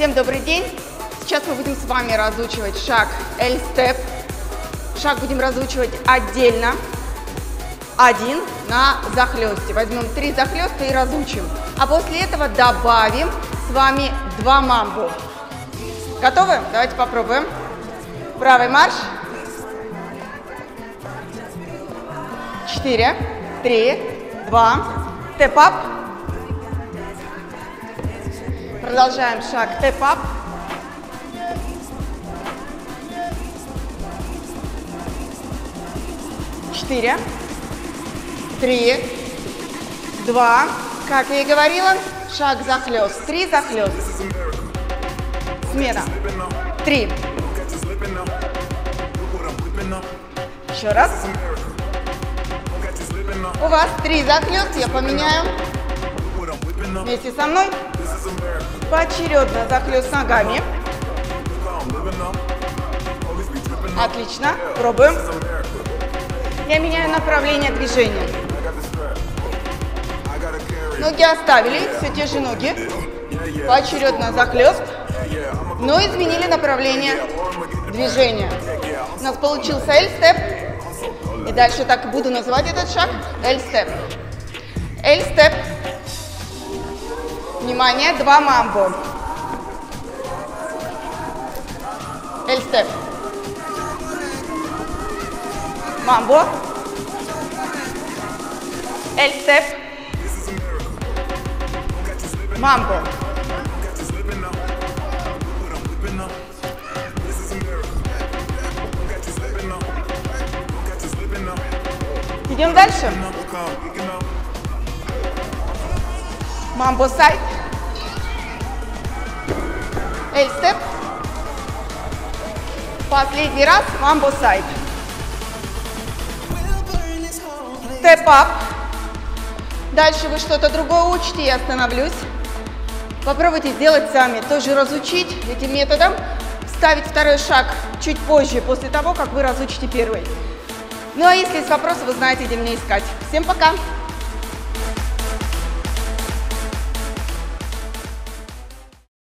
Всем добрый день! Сейчас мы будем с вами разучивать шаг L-степ. Шаг будем разучивать отдельно, один на захлесте. Возьмем три захлеста и разучим. А после этого добавим с вами два мамбу. Готовы? Давайте попробуем. Правый марш. Четыре, три, два. Step-up. Продолжаем шаг step-up. Четыре, три, два. Как я и говорила, шаг захлест. Три захлест. Смена. Три. Еще раз. У вас три захлест, я поменяю. Вместе со мной. Поочередно захлест ногами. Отлично. Пробуем. Я меняю направление движения. Ноги оставили, все те же ноги. Поочередно захлест, но изменили направление движения. У нас получился L-степ. И дальше так буду называть этот шаг L-степ. L-степ. Внимание, два мамбо. L-степ. Мамбо. L-степ. Мамбо. Идем дальше. Мамбо сайд. Эль-степ. Последний раз мамбо сайд. Степ-ап. Дальше вы что-то другое учите, я остановлюсь. Попробуйте сделать сами, тоже разучить этим методом. Ставить второй шаг чуть позже, после того, как вы разучите первый. Ну а если есть вопросы, вы знаете, где меня искать. Всем пока!